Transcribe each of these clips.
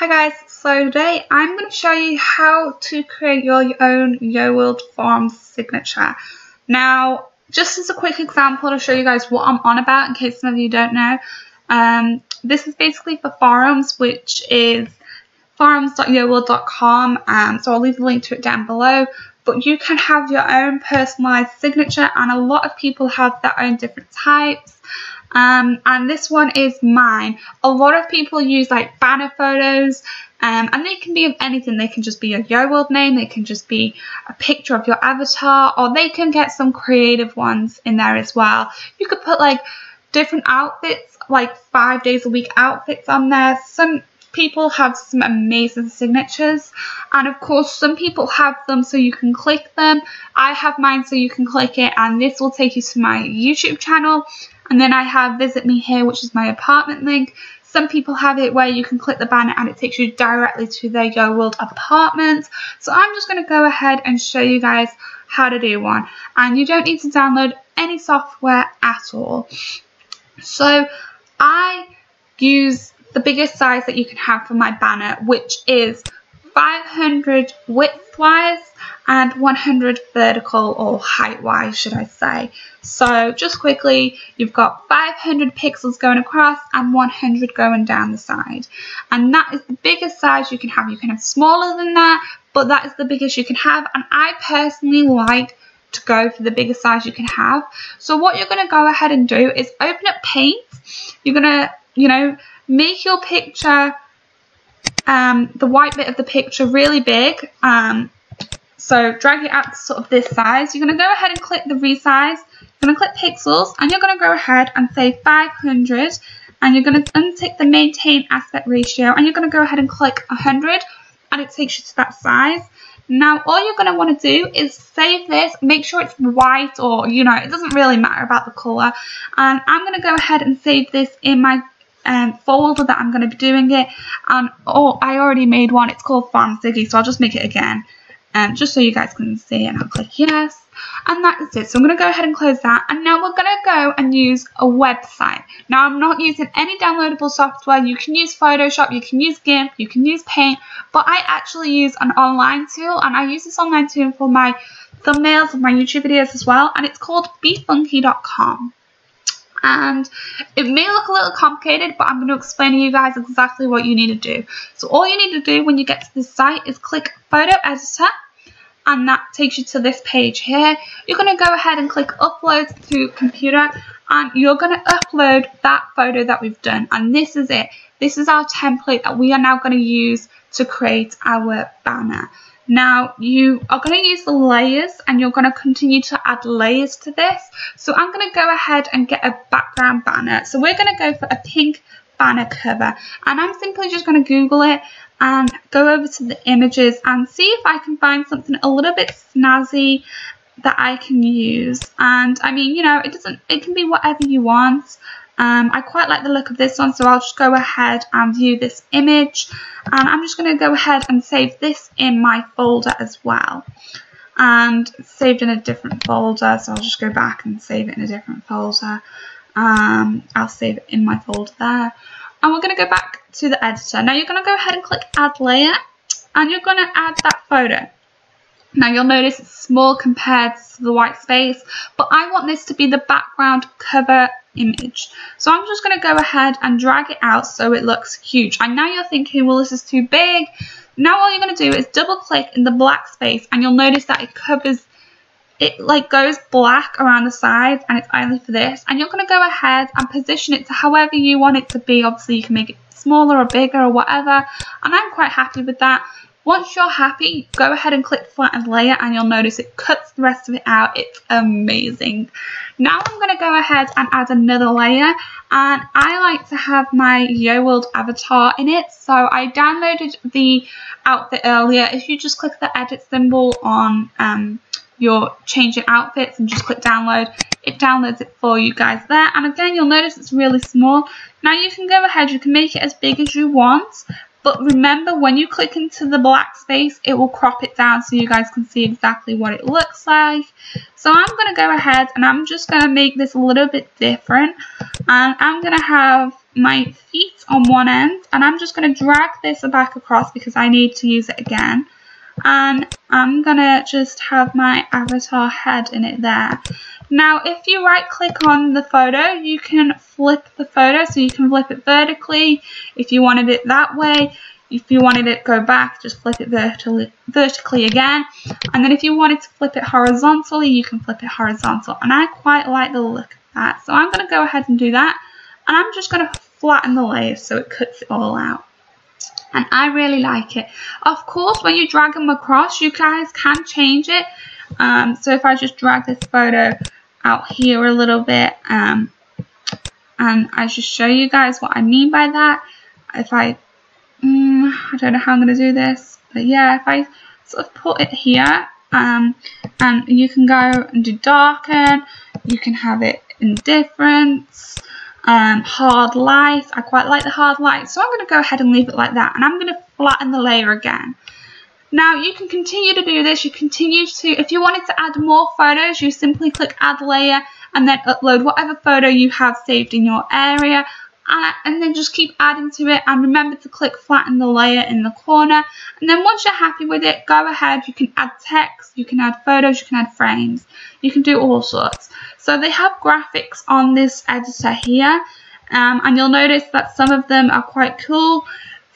Hi guys, so today I'm going to show you how to create your own YoWorld Forums signature. Now, just as a quick example to show you guys what I'm on about in case some of you don't know, um, this is basically for forums, which is forums.yoworld.com, um, so I'll leave the link to it down below, but you can have your own personalized signature and a lot of people have their own different types. Um, and this one is mine. A lot of people use like banner photos um, and they can be of anything. They can just be your YoWorld name, they can just be a picture of your avatar, or they can get some creative ones in there as well. You could put like different outfits, like five days a week outfits on there. Some people have some amazing signatures and of course some people have them so you can click them I have mine so you can click it and this will take you to my YouTube channel and then I have visit me here, which is my apartment link. Some people have it where you can click the banner and it takes you directly to their YoWorld apartment. So I'm just going to go ahead and show you guys how to do one. And you don't need to download any software at all. So I use the biggest size that you can have for my banner, which is 500 width-wise and 100 vertical or height-wise, should I say. So just quickly, you've got 500 pixels going across and 100 going down the side. And that is the biggest size you can have. You can have smaller than that, but that is the biggest you can have. And I personally like to go for the biggest size you can have. So what you're going to go ahead and do is open up Paint. You're going to, you know, make your picture um, the white bit of the picture really big. Um, so drag it out to sort of this size. You're going to go ahead and click the resize. You're going to click pixels and you're going to go ahead and say 500 and you're going to untick the maintain aspect ratio and you're going to go ahead and click 100 and it takes you to that size. Now all you're going to want to do is save this, make sure it's white or you know it doesn't really matter about the colour and I'm going to go ahead and save this in my um, folder that I'm going to be doing it. And oh, I already made one. It's called Farm City, so I'll just make it again. Um, just so you guys can see and I'll click yes and that is it so I'm going to go ahead and close that and now we're going to go and use a website now I'm not using any downloadable software you can use Photoshop you can use GIMP you can use Paint but I actually use an online tool and I use this online tool for my thumbnails of my YouTube videos as well and it's called befunky.com and it may look a little complicated but I'm going to explain to you guys exactly what you need to do. So all you need to do when you get to this site is click photo editor and that takes you to this page here. You're going to go ahead and click upload to computer and you're going to upload that photo that we've done and this is it. This is our template that we are now going to use to create our banner. Now you are going to use the layers and you're going to continue to add layers to this. So I'm going to go ahead and get a background banner. So we're going to go for a pink banner cover and I'm simply just going to Google it and go over to the images and see if I can find something a little bit snazzy that I can use and I mean you know it doesn't it can be whatever you want um, I quite like the look of this one, so I'll just go ahead and view this image. And I'm just going to go ahead and save this in my folder as well. And saved in a different folder, so I'll just go back and save it in a different folder. Um, I'll save it in my folder there. And we're going to go back to the editor. Now you're going to go ahead and click add layer. And you're going to add that photo. Now you'll notice it's small compared to the white space, but I want this to be the background cover image. So I'm just going to go ahead and drag it out so it looks huge. And now you're thinking, well, this is too big. Now all you're going to do is double click in the black space and you'll notice that it covers, it like goes black around the sides and it's only for this. And you're going to go ahead and position it to however you want it to be. Obviously you can make it smaller or bigger or whatever. And I'm quite happy with that. Once you're happy, go ahead and click flatten layer and you'll notice it cuts the rest of it out. It's amazing. Now I'm going to go ahead and add another layer and I like to have my YoWorld avatar in it. So I downloaded the outfit earlier. If you just click the edit symbol on um, your changing outfits and just click download, it downloads it for you guys there. And again, you'll notice it's really small. Now you can go ahead, you can make it as big as you want, but remember, when you click into the black space, it will crop it down so you guys can see exactly what it looks like. So I'm going to go ahead and I'm just going to make this a little bit different. And I'm going to have my feet on one end and I'm just going to drag this back across because I need to use it again and I'm gonna just have my avatar head in it there. Now if you right click on the photo you can flip the photo so you can flip it vertically if you wanted it that way. If you wanted it go back just flip it vertically, vertically again and then if you wanted to flip it horizontally you can flip it horizontal and I quite like the look of that so I'm going to go ahead and do that and I'm just going to flatten the layers so it cuts it all out and I really like it. Of course, when you drag them across, you guys can change it. Um, so if I just drag this photo out here a little bit, um, and I just show you guys what I mean by that. If I, um, I don't know how I'm going to do this, but yeah, if I sort of put it here, um, and you can go and do darken, you can have it in difference, um, hard light. I quite like the hard light, so I'm going to go ahead and leave it like that. And I'm going to flatten the layer again. Now you can continue to do this. You continue to, if you wanted to add more photos, you simply click add layer and then upload whatever photo you have saved in your area. Uh, and then just keep adding to it and remember to click flatten the layer in the corner. And then once you're happy with it go ahead. You can add text you can add photos you can add frames. You can do all sorts. So they have graphics on this editor here. Um, and you'll notice that some of them are quite cool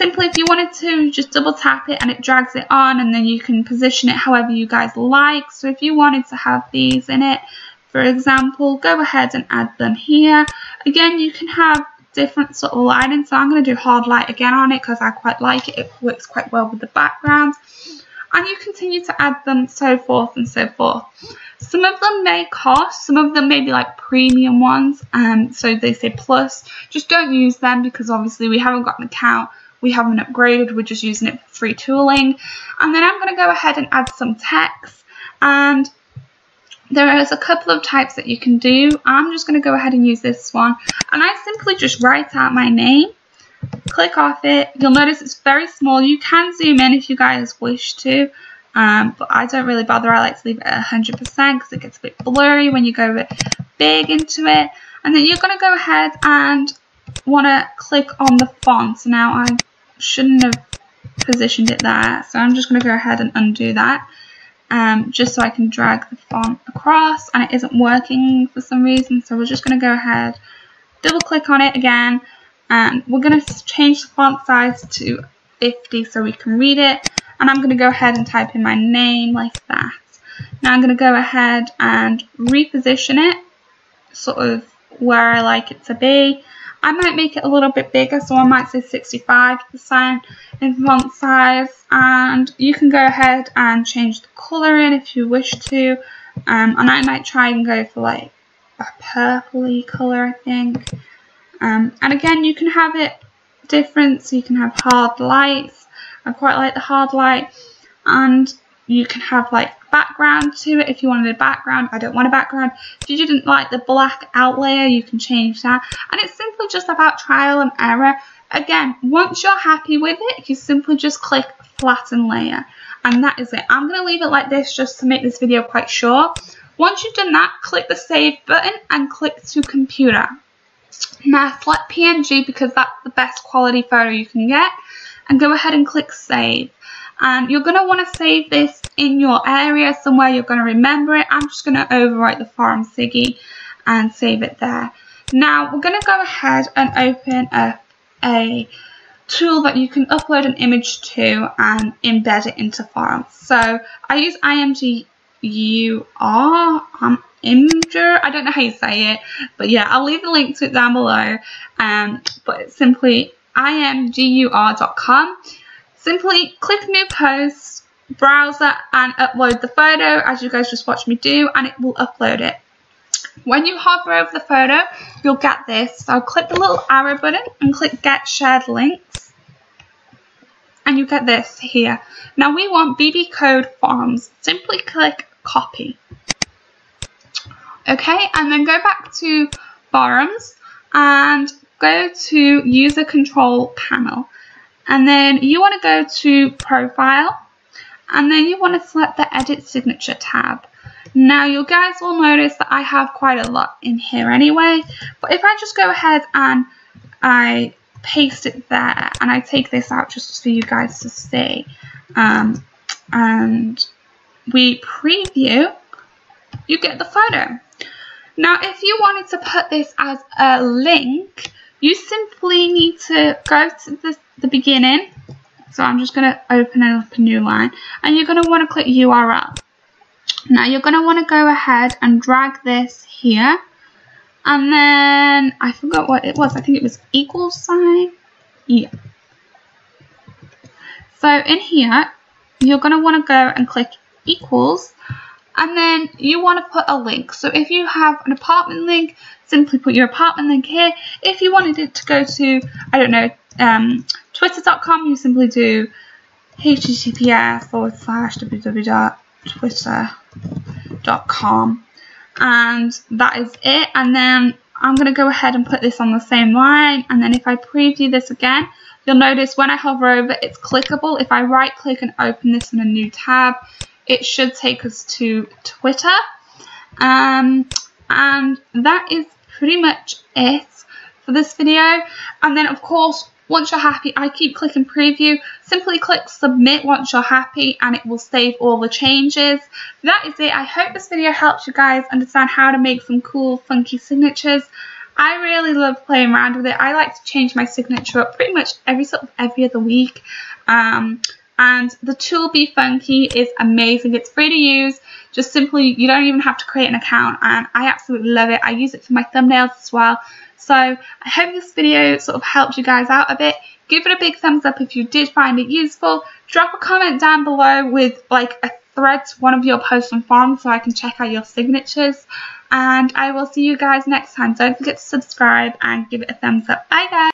simply if you wanted to just double tap it and it drags it on and then you can position it however you guys like so if you wanted to have these in it for example go ahead and add them here again you can have different sort of lighting. So I'm going to do hard light again on it because I quite like it. It works quite well with the background. And you continue to add them so forth and so forth. Some of them may cost, some of them may be like premium ones, um, so they say plus. Just don't use them because obviously we haven't got an account, we haven't upgraded, we're just using it for free tooling. And then I'm going to go ahead and add some text and there is a couple of types that you can do. I'm just going to go ahead and use this one. And I simply just write out my name, click off it. You'll notice it's very small. You can zoom in if you guys wish to. Um, but I don't really bother. I like to leave it at 100% because it gets a bit blurry when you go a bit big into it. And then you're going to go ahead and want to click on the font. Now I shouldn't have positioned it there. So I'm just going to go ahead and undo that um, just so I can drag the font across and it isn't working for some reason. So we're just going to go ahead double click on it again. And we're going to change the font size to 50 so we can read it and I'm going to go ahead and type in my name like that. Now I'm going to go ahead and reposition it sort of where I like it to be I might make it a little bit bigger, so I might say 65% in font size. And you can go ahead and change the colour in if you wish to. Um, and I might try and go for like a purpley colour, I think. Um, and again, you can have it different, so you can have hard lights. I quite like the hard light. And you can have like background to it if you wanted a background. I don't want a background. If you didn't like the black out layer, you can change that. And it's simply just about trial and error. Again, once you're happy with it, you simply just click flatten layer. And that is it. I'm going to leave it like this just to make this video quite short. Once you've done that, click the save button and click to computer. Now select PNG because that's the best quality photo you can get and go ahead and click save and you're going to want to save this in your area somewhere you're going to remember it. I'm just going to overwrite the forum Siggy and save it there. Now we're going to go ahead and open up a tool that you can upload an image to and embed it into files. So I use IMGUR, um, Imgur, I don't know how you say it, but yeah, I'll leave the link to it down below. Um, but it's simply imgur.com. Simply click new post, browser and upload the photo as you guys just watched me do and it will upload it. When you hover over the photo, you'll get this. So click the little arrow button and click get shared links. And you get this here. Now we want BB code forms. Simply click copy. Okay, and then go back to forums and go to user control panel and then you want to go to profile and then you want to select the edit signature tab now you guys will notice that I have quite a lot in here anyway but if I just go ahead and I paste it there and I take this out just for you guys to see. Um, and we preview, you get the photo. Now, if you wanted to put this as a link, you simply need to go to the, the beginning. So I'm just going to open up a new line. And you're going to want to click URL. Now, you're going to want to go ahead and drag this here. And then, I forgot what it was. I think it was equal sign. Yeah. So in here, you're going to want to go and click equals and then you want to put a link. So if you have an apartment link, simply put your apartment link here. If you wanted it to go to, I don't know, um, twitter.com, you simply do https forward slash www.twitter.com and that is it. And then I'm going to go ahead and put this on the same line. And then if I preview this again, you'll notice when I hover over, it's clickable. If I right click and open this in a new tab, it should take us to Twitter. Um, and that is pretty much it for this video. And then of course, once you're happy, I keep clicking preview. Simply click submit once you're happy and it will save all the changes. That is it. I hope this video helps you guys understand how to make some cool, funky signatures. I really love playing around with it. I like to change my signature up pretty much every sort of every other week. Um, and the tool BeFunky is amazing. It's free to use. Just simply, you don't even have to create an account and I absolutely love it. I use it for my thumbnails as well. So I hope this video sort of helped you guys out a bit. Give it a big thumbs up if you did find it useful. Drop a comment down below with like a thread to one of your posts and forums so I can check out your signatures. And I will see you guys next time. Don't forget to subscribe and give it a thumbs up. Bye guys.